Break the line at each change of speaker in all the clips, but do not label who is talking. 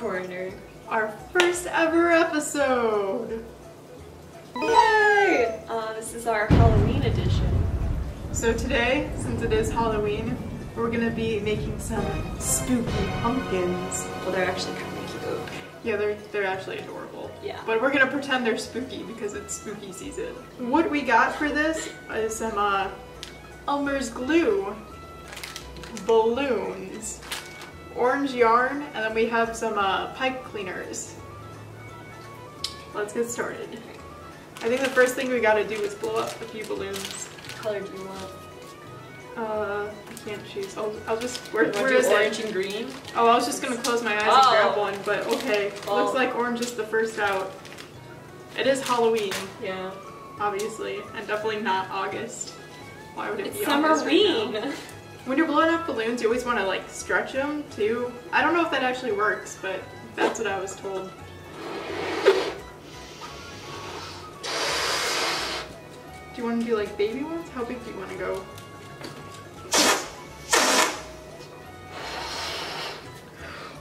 Corner.
Our first ever episode.
Yay! Uh, this is our Halloween edition.
So today, since it is Halloween, we're gonna be making some spooky pumpkins.
Well, they're actually kind of cute.
Yeah, they're they're actually adorable.
Yeah.
But we're gonna pretend they're spooky because it's spooky season. What we got for this is some uh, Elmer's glue, balloons, orange yarn, and then we have some uh, pipe cleaners. Let's get started. I think the first thing we gotta do is blow up a few balloons.
What color do you want?
Uh, I can't choose. I'll, I'll just, where,
want
where
to orange
it?
and green?
Oh, I was just gonna close my eyes and
Oh.
grab one, but okay.
Oh.
Looks like orange is the first out. It is Halloween,
Yeah.
obviously, and definitely not August. Why would it
It's
be August right now? When you're blowing up balloons, you always want to like stretch them too. I don't know if that actually works, but that's what I was told. Do you want to do like baby ones? How big do you want to go?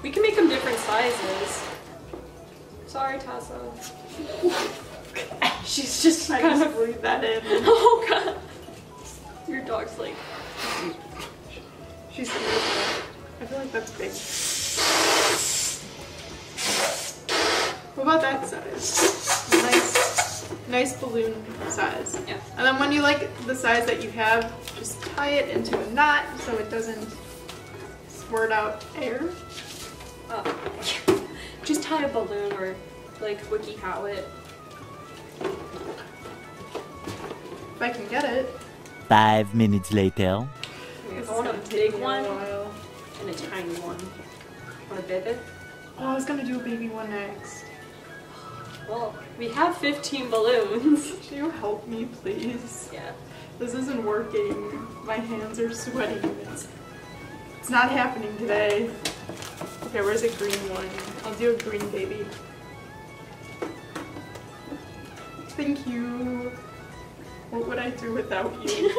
we can make them different sizes. Sorry, Tassa. She's just
I
kind
just
of.
breathe that in.
Oh god. Your dog's like.
She's beautiful. I feel like that's big. What about that size? Nice, nice balloon size.
Yeah.
And then when you like the size that you have, just tie it into a knot so it doesn't squirt out air.
Uh, just tie a balloon or like wiki how it.
If I can get it.
Five minutes later.
Big one and a tiny one. Want a baby?
Oh, I was gonna do a baby one next.
Well, we have 15 balloons.
Can you help me, please?
yeah.
This isn't working. My hands are sweating. It's, it's not happening today. Okay, where's a green one? I'll do a green baby. Thank you. What would I do without you?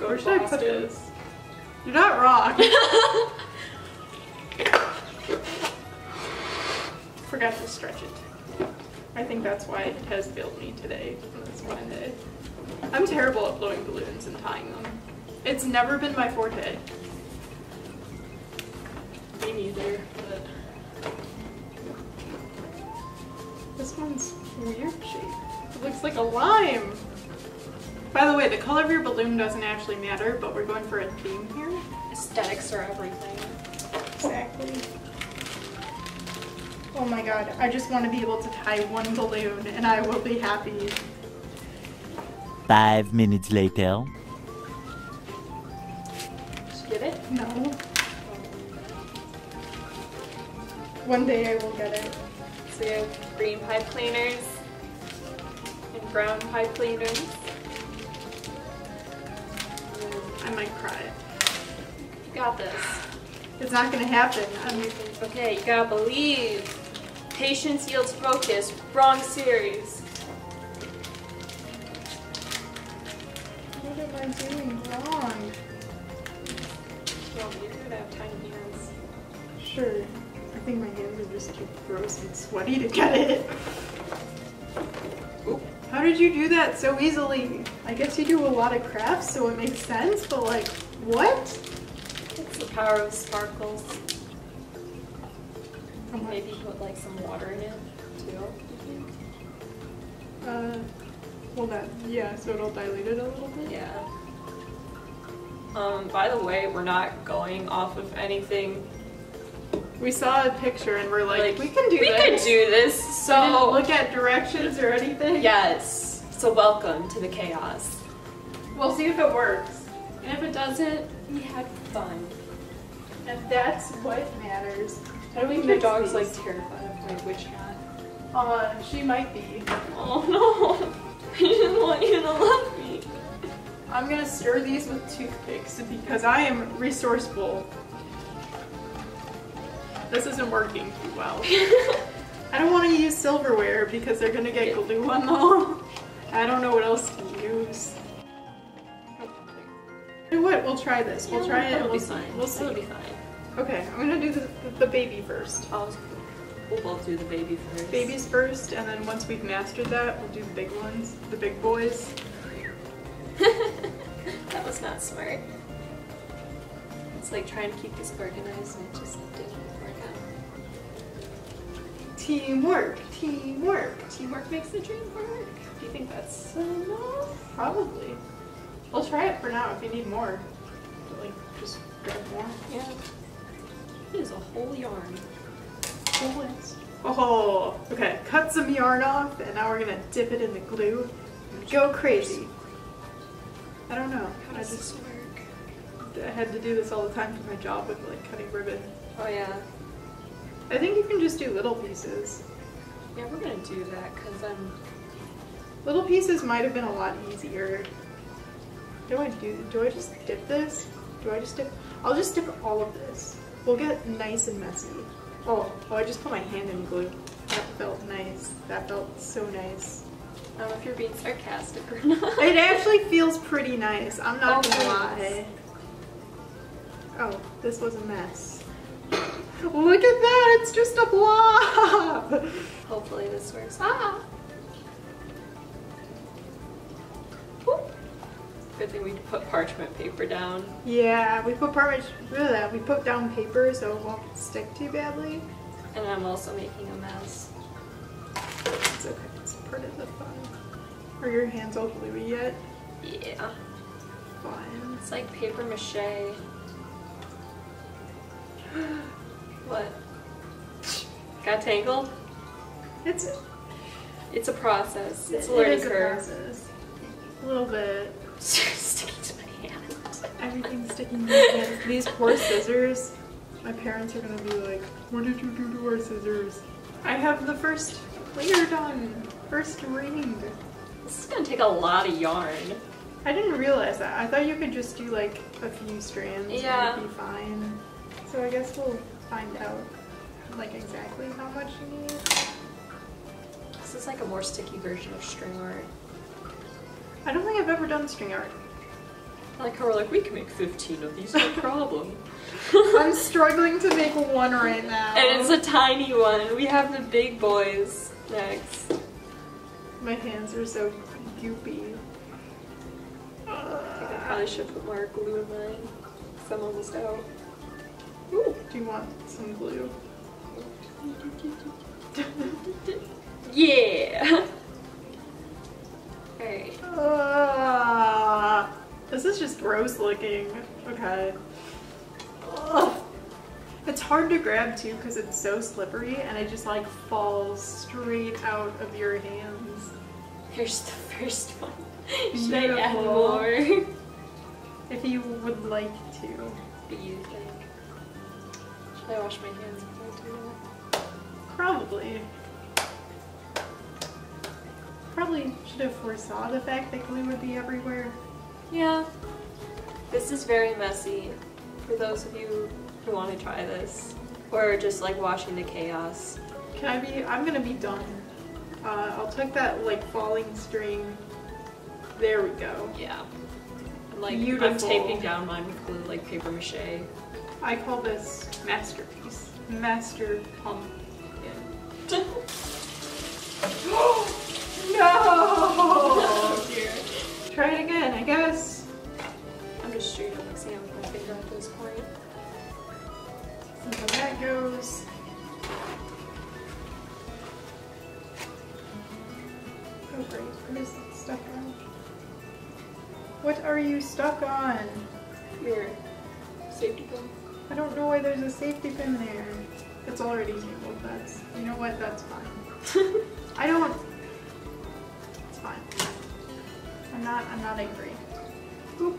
Go
Where should I put this? You're not wrong. Forgot to stretch it. I think that's why it has failed me today. That's one day. I'm terrible at blowing balloons and tying them. It's never been my forte.
Me neither, but
This one's weird shape. It looks like a lime. By the way, the color of your balloon doesn't actually matter, but we're going for a theme here.
aesthetics are everything.
Exactly. Oh my god, I just want to be able to tie one balloon and I will be happy.
Five minutes later.
Did you get it?
No. One day I will get it.
So we have green pipe cleaners and brown pipe cleaners.
Might cry.
You got this.
It's not gonna happen. I'm
Okay, you gotta believe. Patience yields focus. Wrong series.
What am I doing wrong?
Well, you're gonna have tiny hands.
Sure. I think my hands are just too gross and sweaty to get it. How did you do that so easily? I guess you do a lot of crafts, so it makes sense, but like, what?
It's the power of sparkles.
Much?
Maybe put like some water in it too.
Uh, well that, yeah, so it'll dilute it a little bit?
Yeah. Um, by the way, we're not going off of anything.
We saw a picture and we're like,
Like,
we can do
we
this.
We could do this.
We didn't
So
look at directions or anything.
yes. So welcome to the chaos.
We'll see if it works.
And if it doesn't, we had fun.
And that's what matters. How do we
Your
fix
dog's
these?
like terrified of my witch hat.
Uh, she might be.
Oh no! I didn't want you to love me.
I'm gonna stir these with toothpicks because I am resourceful. This isn't working too well. I don't want to use silverware because they're gonna get glue on them. I don't know what else to use. You know what? We'll try this. We'll try it.
It'll
We'll
be fine.
We'll see.
It'll be fine.
Okay, I'm gonna do the, the baby first.
I'll, we'll both do the baby first.
Babies first, and then once we've mastered that, we'll do the big ones, the big boys.
that was not smart. It's like trying to keep this organized and it just didn't.
Teamwork, teamwork.
Teamwork makes the dream work. Do you think that's enough?
Probably. We'll try it for now if you need more. But, Like, just grab more.
Yeah. It is a whole yarn.
Oh, okay. Cut some yarn off, and now we're gonna dip it in the glue. Go crazy. I don't know.
How
I
does
just
this work?
I had to do this all the time for my job with like cutting ribbon.
Oh yeah.
I think you can just do little pieces.
Yeah, we're gonna do that because I'm.
Um, little pieces might have been a lot easier. Do I do? Do I just dip this? Do I just dip? I'll just dip all of this. We'll get nice and messy. Oh, oh! I just put my hand in glue. That felt nice. That felt so nice.
I don't know if you're being sarcastic or not.
It actually feels pretty nice. I'm not
Oh,
gonna
nice.
lie. Oh, this was a mess. Look at that! It's just a blob.
Hopefully this works. Ah! Whoop. Good thing we put parchment paper down.
Yeah, we put parchment. We put down paper so it won't stick too badly.
And I'm also making a mess.
It's okay. It's part of the fun. Are your hands all gluey yet?
Yeah.
Fine.
It's like paper mache. what? Got tangled?
It's
It's a process. It's a learning
a
curve.
process. A little bit.
Sticking to my hand.
Everything's sticking to my hands. These poor scissors. My parents are gonna be like, "What did you do to our scissors?" I have the first layer done. First ring.
This is gonna take a lot of yarn.
I didn't realize that. I thought you could just do like a few strands
Yeah.
and be fine. So I guess we'll find out like exactly how much you need.
This is like a more sticky version of string art.
I don't think I've ever done string art.
I like how we're like, we can make 15 of these, no problem.
I'm struggling to make one right now.
And it's a tiny one. We have the big boys next.
My hands are so goopy.
I think I probably should put more glue in mine. 'cause I'm almost out.
Ooh, do you want some glue?
Yeah! Alright.
Ah, this is just gross looking. Okay. Ugh. It's hard to grab too because it's so slippery and it just like falls straight out of your hands.
Here's the first one. Should I add more?
If you would like to.
Do you think? I wash my hands before I do that?
Probably. Probably should have foresaw the fact that glue would be everywhere.
Yeah. This is very messy for those of you who want to try this. Or just like watching the chaos.
Can I be? I'm gonna be done. Uh, I'll tuck that like falling string. There we go.
Yeah. I'm like, I'm taping down mine with glue like paper mache.
I call this masterpiece. Master pumpkin. no! Try it again, I guess.
I'm just straight up mixing with my finger at this point.
See how that goes. Oh great, what is stuck on? What are you stuck on?
Pin.
I don't know why there's a safety pin there. It's already tangled, that's, you know what, that's fine. I don't, it's fine. I'm not, I'm not angry. Oop.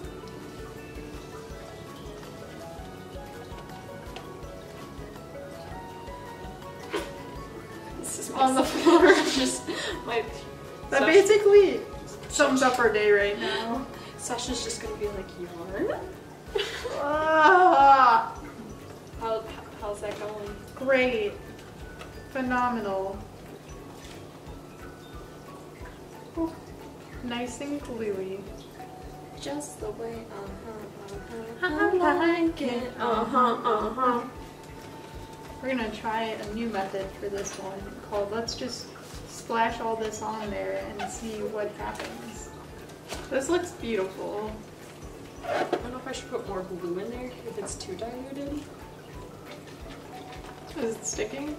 This is
On the floor.
just my.
That
Sash-
basically sums up our day right now.
Sasha's just gonna be like yarn.
Ah,
how's that going?
great. Phenomenal. Ooh, Nice and gluey.
Just the way, uh-huh,
I
uh-huh.
like it. Uh-huh, uh-huh. We're gonna try a new method for this one called let's just splash all this on there and see what happens. This looks beautiful.
I don't know if I should put more glue in there if it's too diluted.
Is it sticking?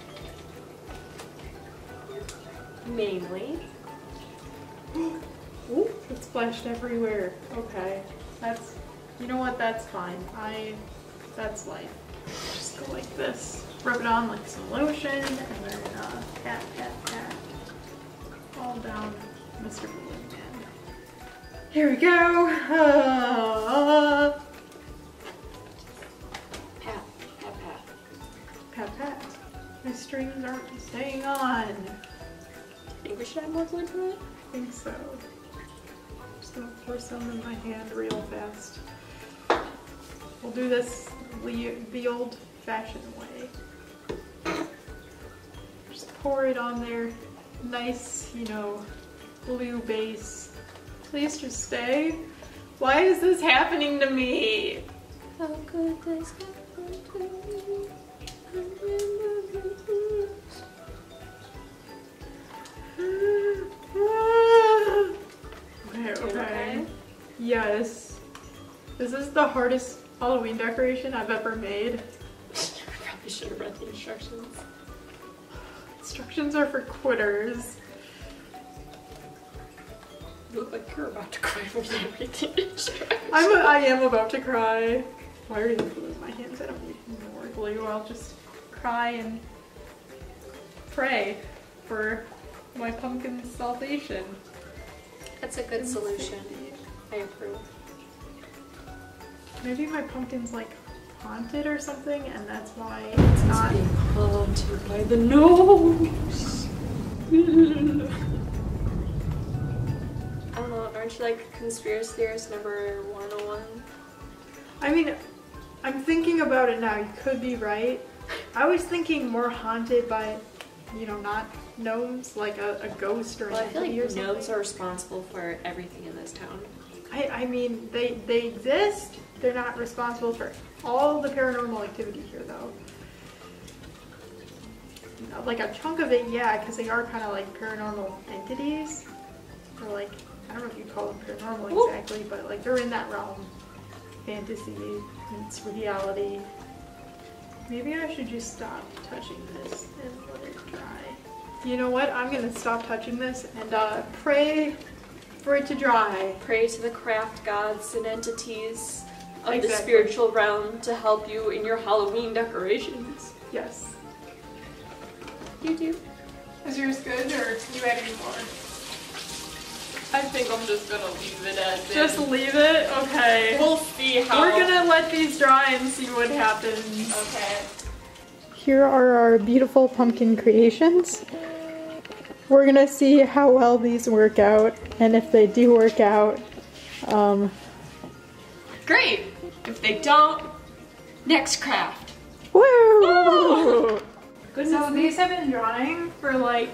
Mainly.
Ooh, it splashed everywhere. Okay, that's, you know what, that's fine. I, that's life. Just go like this. Rub it on like some lotion and then uh, pat, pat, pat. All down Mr. Balloon Man. Here we go. Ah. Strings aren't staying on.
I think we should add more glue to it.
I think so. I'm Just gonna pour some in my hand real fast. We'll do this the, the old fashioned way. Just pour it on there. Nice, you know, blue base. Please just stay. Why is this happening to me?
How could this happen
This is the hardest Halloween decoration I've ever made.
I probably should have read the instructions.
Instructions are for quitters.
You look like you're about to cry you read.
I'm a, I am about to cry. Why are you glue in my hands? I don't need more glue. I'll just cry and pray for my pumpkin's salvation.
That's a good solution. I approve.
Maybe my pumpkin's like haunted or something, and that's why it's not.
being haunted by the gnomes. I don't know, aren't you like conspiracy theorist number 101?
I mean, I'm thinking about it now. You could be right. I was thinking more haunted by, you know, not gnomes, like a, a ghost or an
Well, I feel like
something.
gnomes are responsible for everything in this town.
I, I mean, they they exist. They're not responsible for all the paranormal activity here, though. Like a chunk of it, yeah, because they are kind of like paranormal entities. Or like, I don't know if you call them paranormal
Ooh.
exactly, but like they're in that realm. Fantasy, it's reality. Maybe I should just stop touching this and let it dry. You know what? I'm gonna stop touching this and uh, pray for it to dry.
Pray to the craft gods and entities of the spiritual realm to help you in your Halloween decorations.
Yes.
You do.
Is yours good or can you add any more?
I think I'm just gonna leave it as
Just leave it? Okay.
We'll see how.
We're gonna let these dry and see what happens.
Okay.
Here are our beautiful pumpkin creations. We're gonna see how well these work out, and if they do work out, um,
Great. If they don't, next craft.
woo! So these have been drying for like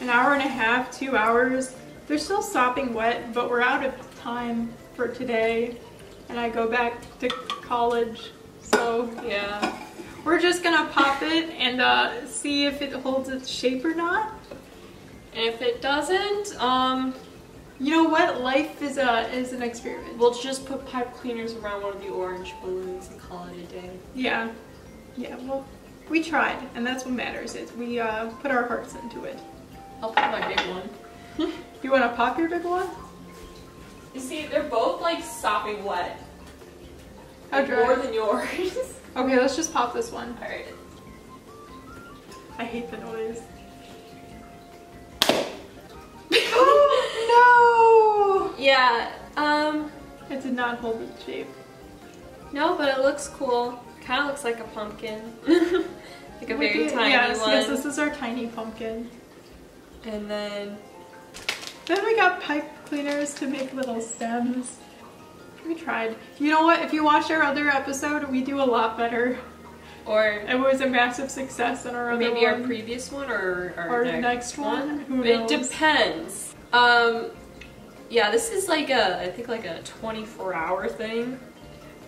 an hour and a half, two hours. They're still sopping wet, but we're out of time for today, and I go back to college. So
Yeah.
we're just gonna pop it and uh, see if it holds its shape or not.
And if it doesn't, um,
You know what? Life is a is an experiment.
we'll just put pipe cleaners around one of the orange balloons and call it a day.
Yeah, yeah. Well, we tried, and that's what matters. Is we uh, put our hearts into it.
I'll put my big one.
You want to pop your big one?
You see, they're both like sopping wet.
How
Like,
dry?
More than yours.
Okay, let's just pop this one.
Alright.
I hate the noise. Oh
Yeah, um!
It did not hold its shape.
no, but it looks cool. Kind of looks like a pumpkin. like a very
Look at-
tiny
yes,
one.
Yes, this is our tiny pumpkin.
And then,
Then we got pipe cleaners to make little stems. We tried. You know what? If you watch our other episode, we do a lot better.
or
It was a massive success in our other
maybe our previous one or our,
Our
next,
next one? Who
It
knows?
depends. Um, Yeah, this is like a, I think like a 24 hour thing.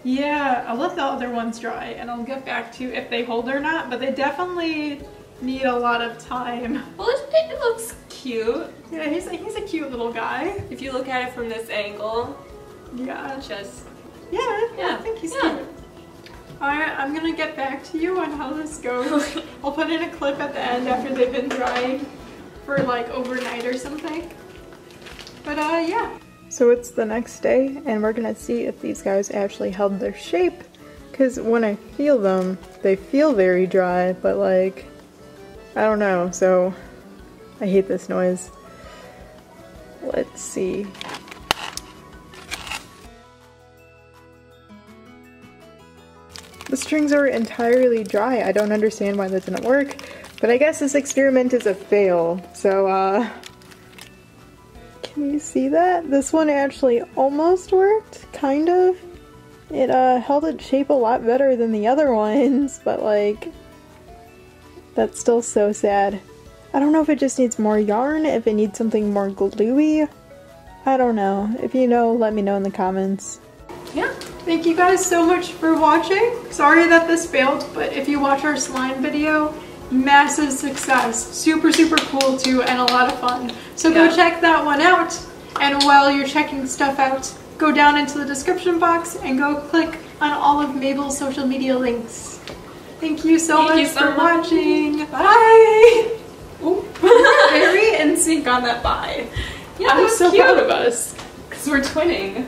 Yeah, I'll let the other ones dry and I'll get back to you if they hold or not, but they definitely need a lot of time.
Well, it, it looks cute.
Yeah, he's a, he's a cute little guy.
If you look at it from this angle,
Yeah,
just,
yeah,
yeah.
I think he's
yeah.
cute. Alright, I'm gonna get back to you on how this goes. I'll put in a clip at the end after they've been drying for like overnight or something. But uh, yeah. So it's the next day, and we're gonna see if these guys actually held their shape. Because when I feel them, they feel very dry, but like, I don't know, so I hate this noise. Let's see. The strings are entirely dry. I don't understand why that didn't work, but I guess this experiment is a fail. So, uh, can you see that? This one actually almost worked, kind of. It, uh, held its shape a lot better than the other ones, but like, that's still so sad. I don't know if it just needs more yarn, if it needs something more gluey. I don't know. If you know, let me know in the comments.
yeah.
Thank you guys so much for watching. Sorry that this failed, but if you watch our slime video, massive success. Super, super cool too, and a lot of fun. So go check that one out. And while you're checking stuff out, go down into the description box and go click on all of Mabel's social media links. Thank you so
Thank
much
you so
for
much.
watching. Bye!
Ooh. Very in sync on that bye.
Yeah,
I'm so
cute.
proud of us because we're twinning.